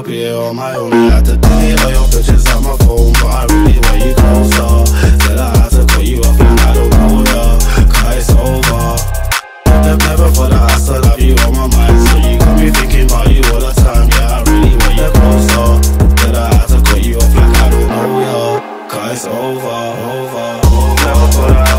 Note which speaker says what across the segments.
Speaker 1: would be here on my own. I had to delete all your pictures on my phone, but I really want you closer. Said I had to cut you off and I don't know ya, cause it's over. Never, never thought I still have you on my mind, so you got me thinking about you all the time. Yeah, I really want you closer. Said I had to cut you off like I don't know ya, cause it's over, over. Never thought I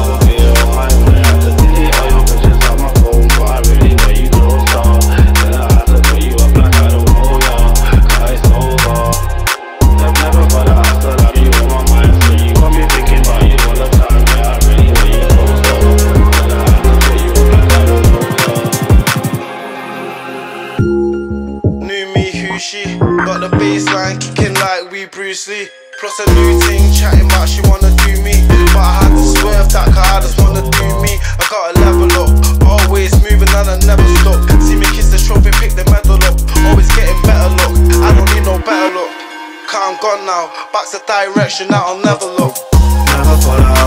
Speaker 2: she? Got the bassline kicking like we Bruce Lee. Plus a new ting chatting about she wanna do me. But I had to swerve that cause I just wanna do me. I gotta level up, always moving and I never stop. See me kiss the trophy, pick the medal up. Always getting better luck. I don't need no better luck. Cause I'm gone now, back to direction that I'll never look.
Speaker 1: Never I